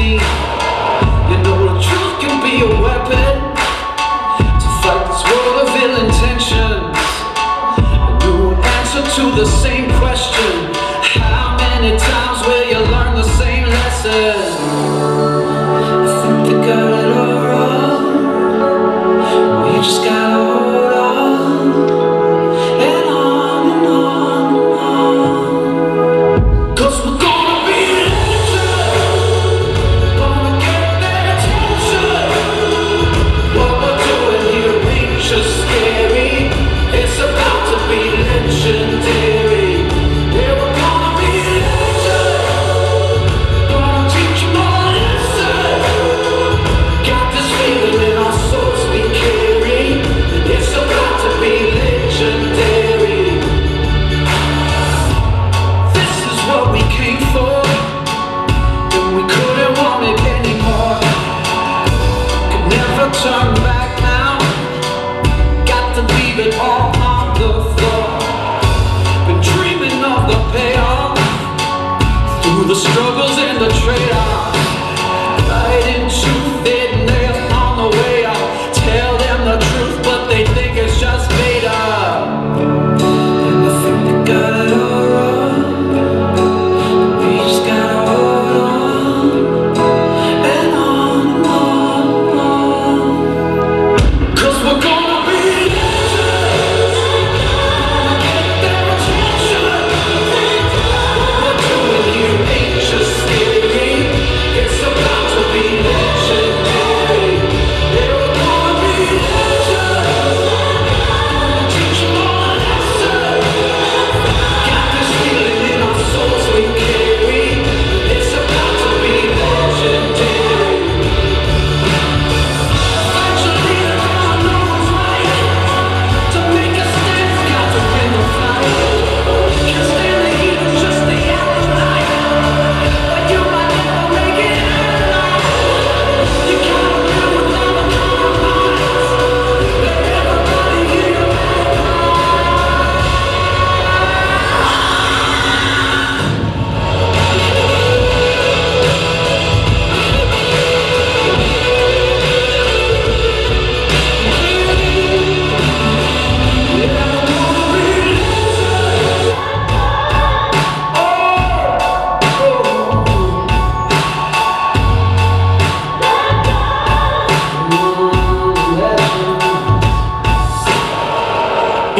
You know the truth can be a weapon To fight this world of ill intentions. A new answer to the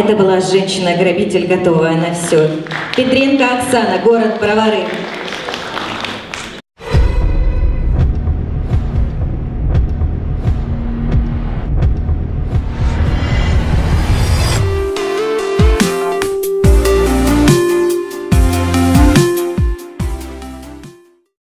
Это была женщина-грабитель, готовая на все. Петренко Оксана, город Бровары.